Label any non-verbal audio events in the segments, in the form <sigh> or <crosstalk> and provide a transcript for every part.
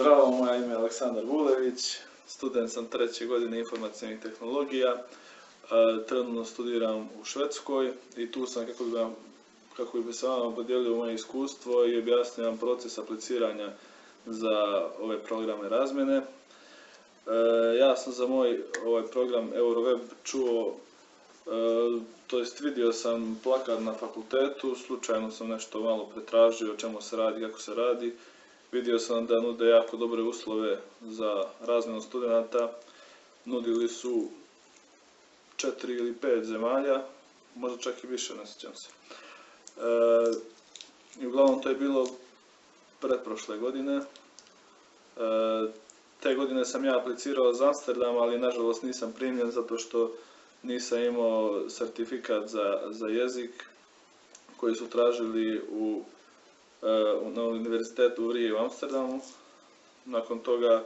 Zdravo, moje ime je Aleksandar Vulević, student sam treće godine informacijnih tehnologija. E, Trenutno studiram u Švedskoj i tu sam kako bi, vam, kako bi se vama podijelio moje iskustvo i objasnio vam proces apliciranja za ove programe razmjene. E, Ja sam za moj ovaj program Euroweb čuo, e, to jest vidio sam plakat na fakultetu, slučajno sam nešto malo pretražio o čemu se radi, kako se radi. Vidio sam da nude jako dobre uslove za razmjenu studenata. Nudili su četiri ili pet zemalja, možda čak i više, ne sjećam se. E, I uglavnom to je bilo pretprošle godine. E, te godine sam ja aplicirao za Amsterdam, ali nažalost nisam primljen zato što nisam imao certifikat za, za jezik koji su tražili u na univerzitetu u Riji u Amsterdamu. Nakon toga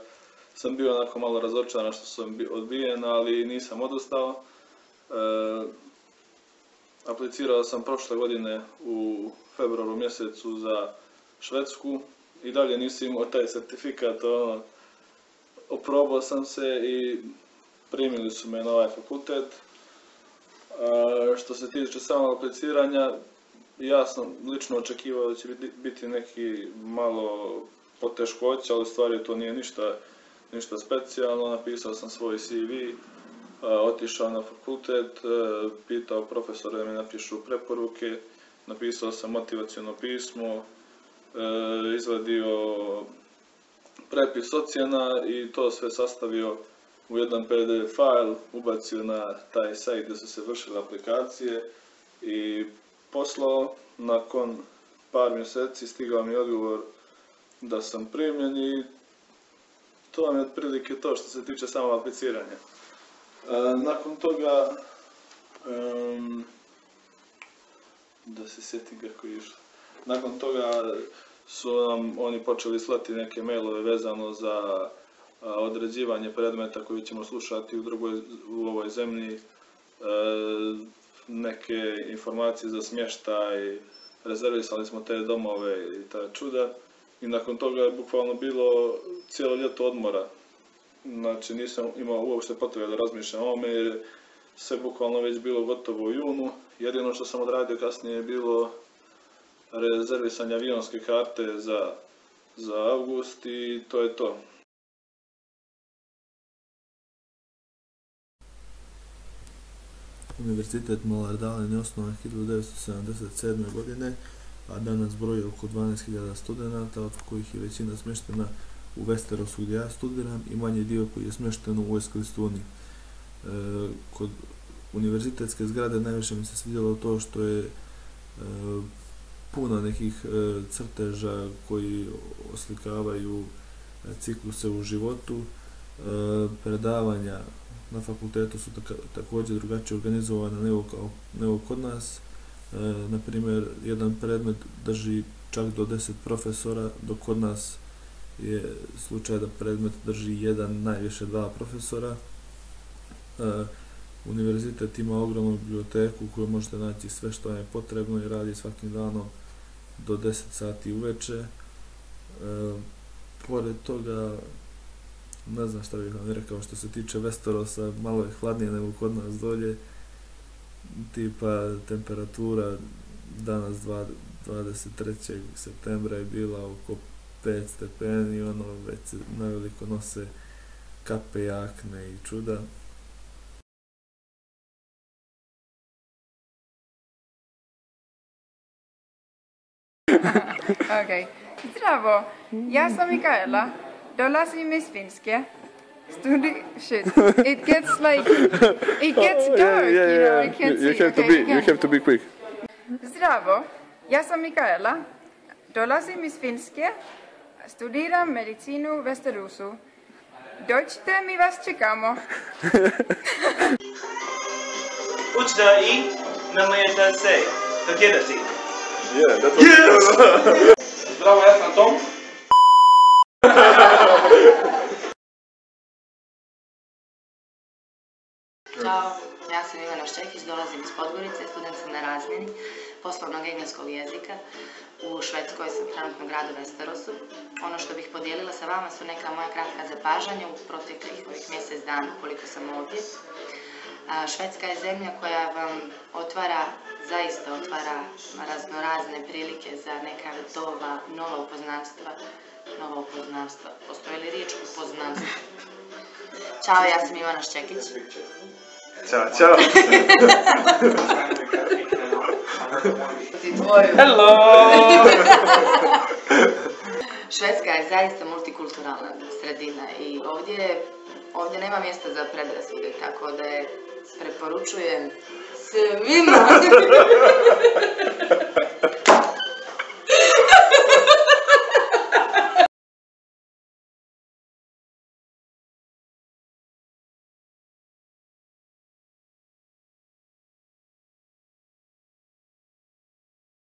sam bio onako malo razočaran što sam bi- odbijen, ali nisam odustao. E, aplicirao sam prošle godine u februaru mjesecu za Švedsku i dalje nisam imao taj certifikat, ono, oprobao sam se i primili su me na ovaj fakultet. Što se tiče samog apliciranja, ja sam lično očekivao da će biti- neki malo poteškoća, ali u stvari to nije ništa, ništa specijalno. Napisao sam svoj CV, a, otišao na fakultet, e, pitao profesore da mi napišu preporuke, napisao sam motivaciono pismo, e, izvadio prepis ocjena i to sve sastavio u jedan PDF file, ubacio na taj sajt gdje su se vršile aplikacije i poslao. Nakon par mjeseci stigao mi odgovor da sam primljen i to vam je otprilike to što se tiče samog apliciranja. E, nakon toga, em, da se sjetim kako je išlo. Nakon toga su nam oni počeli slati neke mailove vezano za određivanje predmeta koji ćemo slušati u, drugoj, u ovoj zemlji, e, neke informacije za smještaj, rezervisali smo te domove i ta čuda. I nakon toga je bukvalno bilo cijelo ljeto odmora. Znači nisam imao uopšte potrebe da razmišljam o ovome jer je sve bukvalno već bilo gotovo u junu. Jedino što sam odradio kasnije je bilo rezervisanje avionske karte za, za avgust i to je to. Univerzitet Malardalen je osnovan 1977. godine, a danas broji oko 12.000 studenata, od kojih je većina smještena u Westerosu gdje ja studiram i manji dio koji je smješten u Eskilstuni. E, kod univerzitetske zgrade najviše mi se svidjelo to što je e, puno nekih e, crteža koji oslikavaju e, cikluse u životu, e, predavanja na fakultetu su također drugačije organizovane nego, kao, nego kod nas. E, na primjer, jedan predmet drži čak do 10 profesora, dok kod nas je slučaj da predmet drži jedan, najviše dva profesora. E, univerzitet ima ogromnu biblioteku u kojoj možete naći sve što vam je potrebno i radi svakim danom do 10 sati uveče. E, pored toga, ne znam šta bih vam rekao što se tiče Westerosa, malo je hladnije nego kod nas dolje. Tipa temperatura danas dva- 23. septembra je bila oko 5 stepeni, ono već se naveliko nose kape, jakne i čuda. <laughs> Okej. Zdravo, ja sam Mikaela. Dolazim iz Finske. Studi... Shit. It gets like... It gets dark, you know, I can't You, you see. have to Okay, be. you have to be quick. Zdravo, ja sam Mikaela. Dolazim iz Finske. Studiram medicinu u Västeråsu. Dođite, mi vas čekamo. <laughs> Učda i namojete se. Dokidati. Yeah, that's what <laughs> Zdravo, ja sam Tom. Ćao, ja sam Ivana Ščekić, dolazim iz Podgorice, student sam na razmjeni poslovnog engleskog jezika. U Švedskoj sam trenutno gradu Westerosu. Ono što bih podijelila sa vama su neka moja kratka zapažanja u proteklih ovih mjesec dana koliko sam ovdje. Švedska je zemlja koja vam otvara, zaista otvara raznorazne prilike za neka nova, nova upoznanstva. Nova upoznanstva. Postoji li riječ upoznanstvo? Ćao, ja sam Ivana Ščekić. Ćao, čao. Hello! Švedska je zaista multikulturalna sredina i ovdje, ovdje nema mjesta za predrasude, tako da je preporučujem svima <laughs>